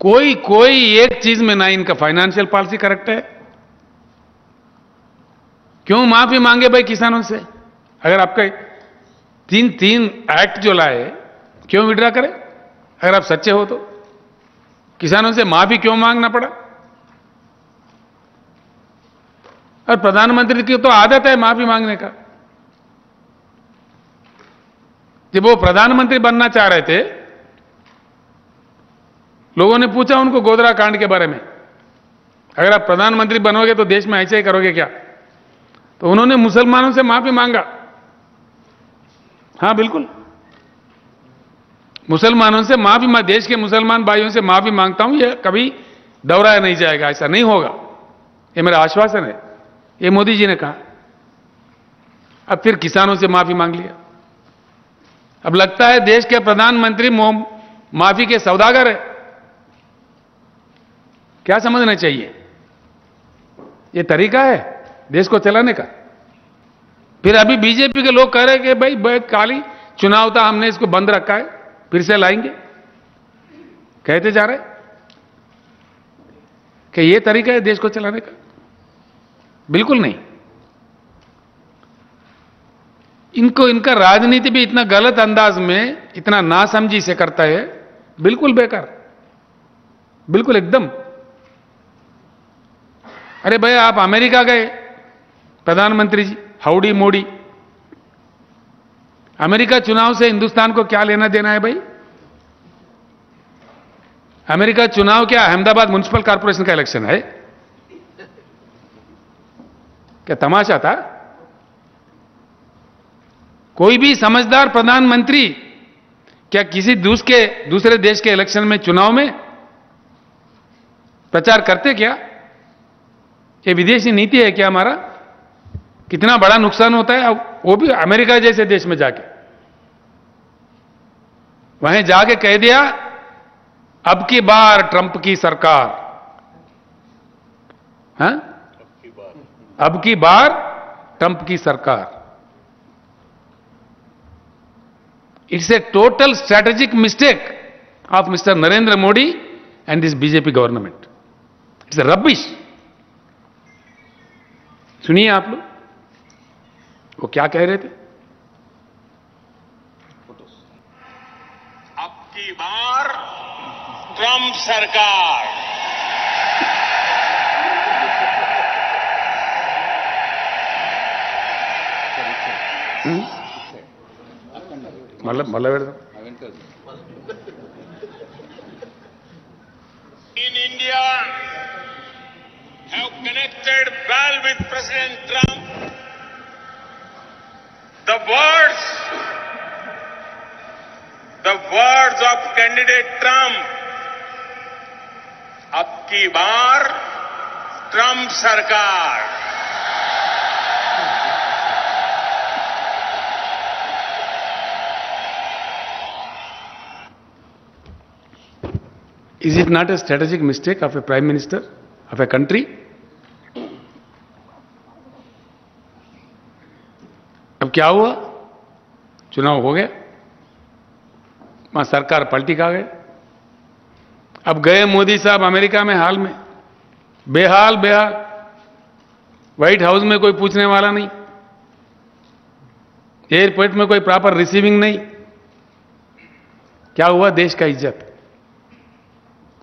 कोई कोई एक चीज़ में ना इनका फाइनेंशियल पॉलिसी करेक्ट है। क्यों माफ़ी मांगे भाई किसानों से? अगर आपका तीन तीन एक्ट जो लाए, क्यों विड्रा करें? अगर आप सच्चे हो तो। किसानों से माफ़ी क्यों मांगना पड़ा? और प्रधानमंत्री की तो आदत है माफ़ी मांगने का। जब वो प्रधानमंत्री बनना चाह रहे थे लोगों ने पूछा उनको गोदरा कांड के बारे में। अगर आप प्रधानमंत्री बनोगे तो देश में ऐसे ही करोगे क्या? तो उन्होंने मुसलमानों से माफ़ी मांगा। हाँ, बिल्कुल। मुसलमानों से माफ़ी मैं देश के मुसलमान भाइयों से माफ़ी माँगता हूँ यह कभी दोहराया नहीं जाएगा, ऐसा नहीं होगा। यह मेरा आश्वासन है। ये मोदी जी ने कहा। अब फिर किसानों से माफ़ी मांग लिया। अब लगता है देश के प्रधानमंत्री माफ़ी के सौदागर है। क्या समझना चाहिए? यह तरीका है देश को चलाने का। फिर अभी बीजेपी के लोग कह रहे कि भाई काली चुनाव था, हमने इसको बंद रखा है, फिर से लाएँगे। कहते जा रहे कि यह तरीका है देश को चलाने का। बिल्कुल नहीं। इनको, इनका राजनीति भी इतना गलत अंदाज में इतना नासमझी से करता है, बिल्कुल बेकार। बिल्कुल एकदम। अरे भाई आप अमेरिका गए? प्रधानमंत्री जी, हाउडी मोडी। अमेरिका चुनाव से हिंदुस्तान को क्या लेना देना है भाई? अमेरिका चुनाव क्या अहमदाबाद म्युनिसिपल कॉर्पोरेशन का इलेक्शन है? क्या तमाशा था? कोई भी समझदार प्रधानमंत्री क्या किसी दूस के, दूसरे देश के इलेक्शन में चुनाव में प्रचार करते क्या? ये विदेशी नीति है क्या हमारा? कितना बड़ा नुकसान होता है? वो भी अमेरिका जैसे देश में जाके। वहीं जाके कह दिया, अब की बार ट्रंप की सरकार। हाँ? अब की बार ट्रंप की सरकार। It's a total strategic mistake of mister Narendra Modi and this BJP government. It's a rubbish सुनिए आप लोग। वो क्या कह रहे थे? अब की बार ट्रंप सरकार। मतलब मतलब with President Trump. The words, the words of candidate Trump, अब की बार ट्रंप सरकार Is it not a strategic mistake of a prime minister of a country? अब क्या हुआ? चुनाव हो गया वहाँ सरकार पलटी खा गए अब गए मोदी साहब अमेरिका में हाल में। बेहाल बेहाल। व्हाइट हाउस में कोई पूछने वाला नहीं। एयरपोर्ट में कोई प्रॉपर रिसीविंग नहीं। क्या हुआ? देश का इज़्ज़त।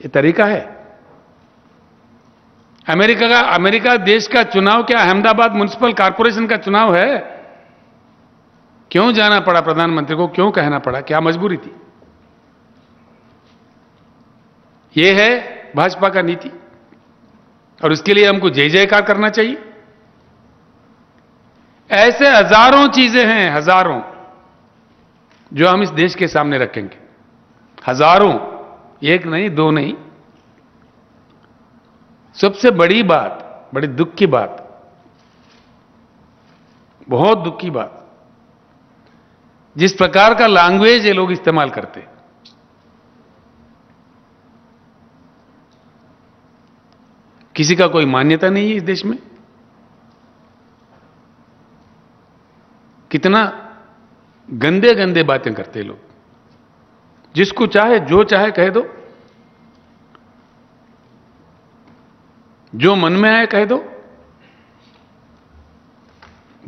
ये तरीका है। अमेरिका का, अमेरिका देश का चुनाव क्या? अहमदाबाद म्युनिसिपल कॉरपोरेशन का चुनाव है? क्यों जाना पड़ा प्रधानमंत्री को? क्यों कहना पड़ा? क्या मजबूरी थी? यह है भाजपा का नीति। और उसके लिए हमको जय जयकार करना चाहिए। ऐसे हज़ारों चीज़ें हैं, हज़ारों, जो हम इस देश के सामने रखेंगे। हज़ारों, एक नहीं, दो नहीं। सबसे बड़ी बात, बड़ी दुख की बात, बहुत दुख की बात जिस प्रकार का लैंग्वेज ये लोग इस्तेमाल करते। किसी का कोई मान्यता नहीं है इस देश में। कितना गंदे गंदे बातें करते लोग। जिसको चाहे, जो चाहे कह दो। जो मन में आए कह दो।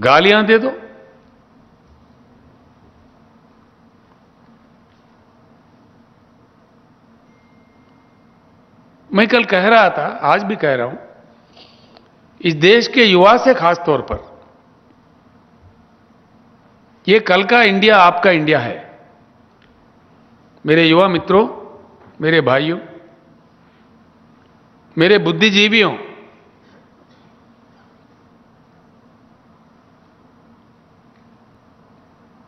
गालियाँ दे दो। मैं कल कह रहा था, आज भी कह रहा हूँ, इस देश के युवा से खास तौर पर, ये कल का इंडिया आपका इंडिया है। मेरे युवा मित्रों, मेरे भाइयों, मेरे बुद्धिजीवियों,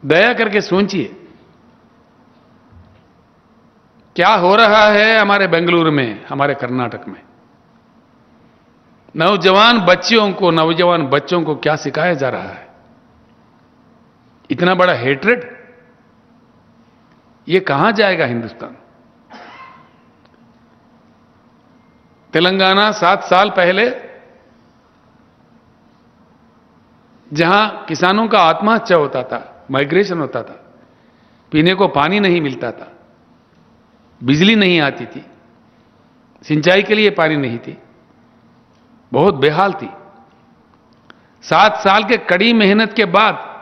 दया करके सोचिए। क्या हो रहा है हमारे बेंगलुरु में, हमारे कर्नाटक में? नौजवान बच्चियों को, नौजवान बच्चों को क्या सिखाया जा रहा है? इतना बड़ा हेट्रेड ये कहाँ जाएगा हिंदुस्तान? तेलंगाना सात साल पहले, जहाँ किसानों का आत्महत्या होता था माइग्रेशन होता था, पीने को पानी नहीं मिलता था बिजली नहीं आती थी, सिंचाई के लिए पानी नहीं थी, बहुत बेहाल थी। सात साल के कड़ी मेहनत के बाद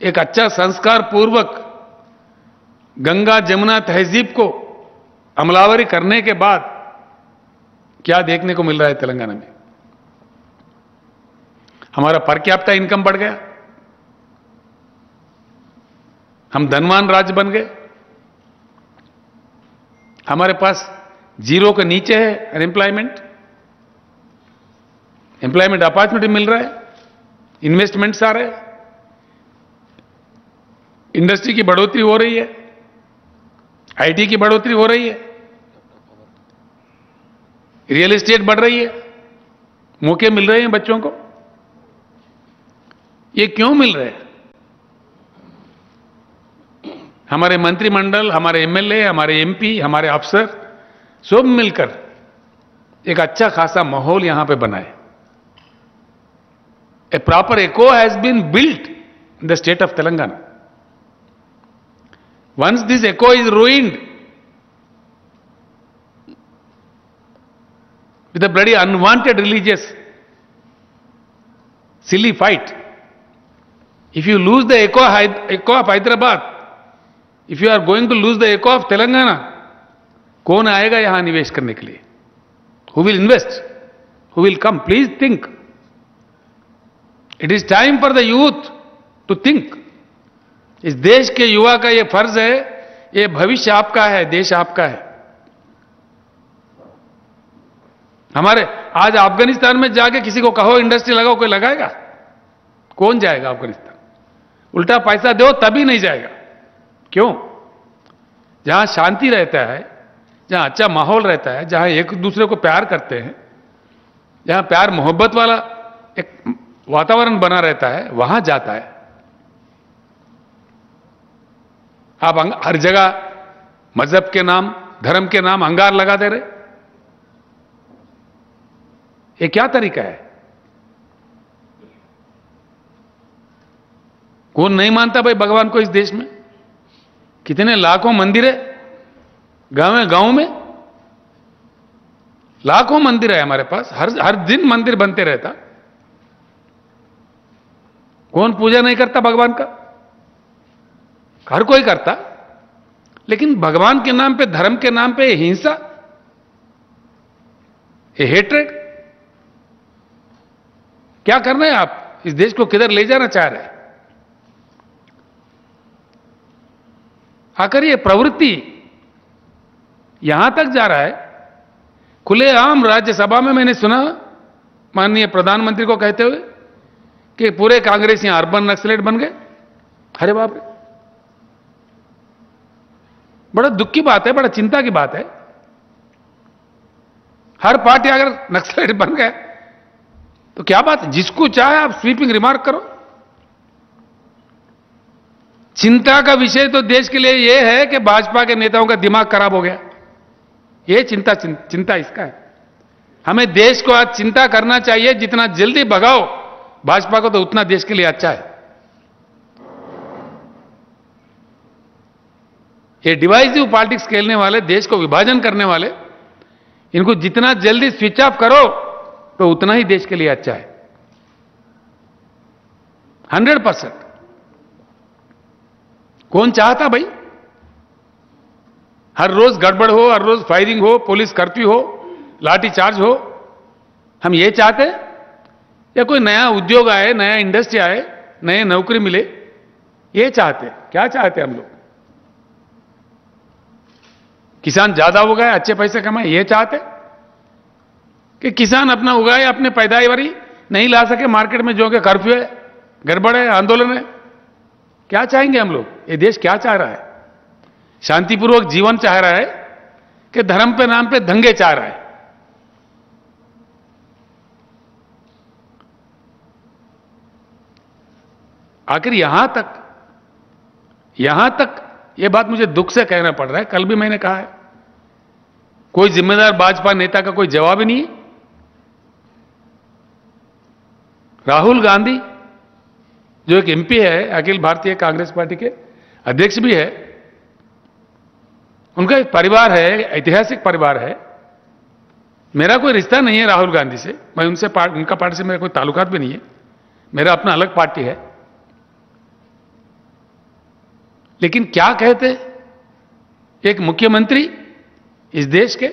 एक अच्छा संस्कार पूर्वक गंगा जमुना तहजीब को अमलावरी करने के बाद क्या देखने को मिल रहा है तेलंगाना में? हमारा पर कैपिटा इनकम बढ़ गया। हम धनवान राज्य बन गए। हमारे पास ज़ीरो के नीचे है अनएम्प्लॉयमेंट एम्प्लॉयमेंट अपॉर्चुनिटी मिल रहा है। इन्वेस्टमेंट्स आ रहे हैं। इंडस्ट्री की बढ़ोतरी हो रही है। आईटी की बढ़ोतरी हो रही है। रियल एस्टेट बढ़ रही है। मौके मिल रहे हैं बच्चों को। ये क्यों मिल रहे हैं? हमारे मंत्रिमंडल, हमारे एमएलए हमारे एमपी हमारे अफसर, सब मिलकर एक अच्छा खासा माहौल यहाँ पे बनाए। A proper echo has been built in the state of Telangana once this echo is ruined with a bloody unwanted religious silly fight if you lose the echo echo of Hyderabad if you are going to lose the echo of Telangana कौन आएगा यहाँ निवेश करने के लिए who will invest who will come please think it is time for the youth to think इस देश के युवा का यह फ़र्ज़ है, ये भविष्य आपका है, देश आपका है। हमारे, आज अफ़गानिस्तान में जाके किसी को कहो इंडस्ट्री लगाओ, कोई लगाएगा? कौन जाएगा अफ़गानिस्तान? उल्टा पैसा दो, तभी नहीं जाएगा। क्यों? जहाँ शांति रहता है, जहाँ अच्छा माहौल रहता है, जहाँ एक दूसरे को प्यार करते हैं, जहाँ प्यार मोहब्बत वाला एक वातावरण बना रहता है, वहाँ जाता है। आप हर जगह मज़हब के नाम, धर्म के नाम अंगार लगा दे रहे। ये क्या तरीका है? कौन नहीं मानता भाई भगवान को इस देश में? कितने लाखों मंदिर है? गाँव गाँव में? लाखों मंदिर है हमारे पास। हर हर दिन मंदिर बनते रहता। कौन पूजा नहीं करता भगवान का? हर कोई करता। लेकिन भगवान के नाम पे, धर्म के नाम पे हिंसा, ये हेट्रेड क्या करना है आप? इस देश को किधर ले जाना चाह रहे हैं? आकर ये प्रवृत्ति यहाँ तक जा रहा है। खुलेआम राज्यसभा में मैंने सुना, माननीय प्रधानमंत्री को कहते हुए, कि पूरे कांग्रेस यहाँ अर्बन नक्सलेट बन गए। अरे बाप रे। बड़ा दुख की बात है, बड़ा चिंता की बात है। हर पार्टी अगर नक्सलेट बन गए तो क्या बात है? जिसको चाहे आप स्वीपिंग रिमार्क करो। चिंता का विषय तो देश के लिए यह है कि भाजपा के नेताओं का दिमाग खराब हो गया। यह चिंता चिंता इसका है। हमें देश को आज चिंता करना चाहिए, जितना जल्दी भगाओ, भाजपा को तो उतना देश के लिए अच्छा है। ये डिवाइसिव पॉलिटिक्स खेलने वाले, देश को विभाजन करने वाले, इनको जितना जल्दी स्विच ऑफ़ करो तो उतना ही देश के लिए अच्छा है। हंड्रेड परसेंट कौन चाहता भाई? हर रोज गड़बड़ हो, हर रोज फायरिंग हो पुलिस कर्फ्यू हो, लाठी चार्ज हो, हम ये चाहते हैं, या कोई नया उद्योग आए, नया इंडस्ट्री आए, नए नौकरी मिले, ये चाहते क्या चाहते हम लोग? किसान ज़्यादा उगाए, अच्छे पैसे कमाए, ये चाहते कि किसान अपना उगाए, अपने पैदावारी नहीं ला सके मार्केट में जो कि कर्फ्यू है, गड़बड़ है, आंदोलन है। क्या चाहेंगे हम लोग? ये देश क्या चाह रहा है? शांतिपूर्वक जीवन चाह रहा है कि धर्म पे नाम पे दंगे चाह रहा है? आखिर यहाँ तक यहाँ तक यह बात मुझे दुख से कहना पड़ रहा है। कल भी मैंने कहा है, कोई जिम्मेदार भाजपा नेता का कोई जवाब ही नहीं राहुल गांधी जो एक एमपी है अखिल भारतीय कांग्रेस पार्टी के अध्यक्ष भी है उनका एक परिवार है ऐतिहासिक परिवार है। मेरा कोई रिश्ता नहीं है राहुल गांधी से मैं उनसे पार्ट, उनका पार्टी से मेरा कोई ताल्लुकात भी नहीं है। मेरा अपना अलग पार्टी है। लेकिन क्या कहते एक मुख्यमंत्री इस देश के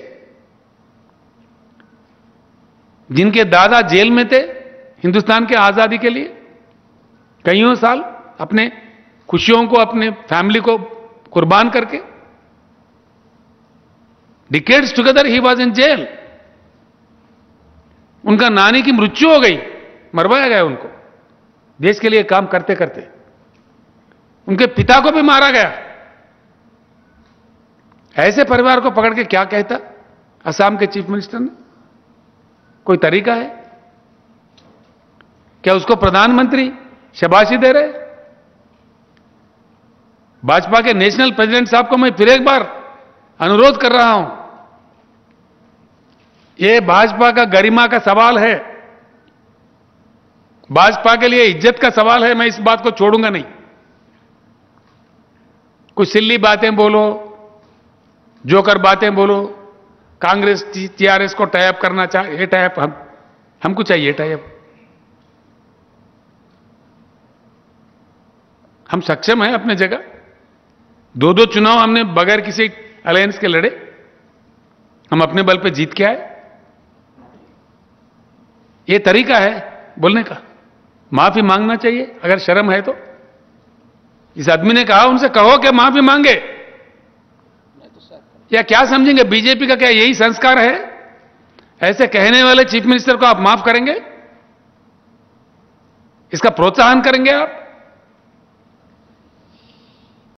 जिनके दादा जेल में थे हिंदुस्तान के आज़ादी के लिए कईयों साल अपने खुशियों को, अपने फैमिली को कुर्बान करके डिकेड्स टुगेदर ही वॉज़ इन जेल उनका नानी की मृत्यु हो गई, मरवाया गया उनको। देश के लिए काम करते करते उनके पिता को भी मारा गया। ऐसे परिवार को पकड़ के क्या कहता? असम के चीफ मिनिस्टर ने? कोई तरीका है? क्या उसको प्रधानमंत्री शबाशी दे रहे। भाजपा के नेशनल प्रेसिडेंट साहब को मैं फिर एक बार अनुरोध कर रहा हूँ। यह भाजपा का गरिमा का सवाल है। भाजपा के लिए इज़्ज़त का सवाल है, मैं इस बात को छोड़ूँगा नहीं। कुछ सिल्ली बातें बोलो, जोकर बातें बोलो, कांग्रेस टीआरएस को टाइप करना चाहे टाइप हम, हमको चाहिए टाइप हम सक्षम हैं अपने जगह। दो दो चुनाव हमने बगैर किसी अलायंस के लड़े। हम अपने बल पे जीत के आए। ये तरीका है बोलने का। माफ़ी मांगना चाहिए, अगर शर्म है तो। इस आदमी ने कहा, उनसे कहो कि माफ़ी मांगे। या क्या समझेंगे, बीजेपी का क्या यही संस्कार है? ऐसे कहने वाले चीफ मिनिस्टर को आप माफ़ करेंगे? इसका प्रोत्साहन करेंगे आप?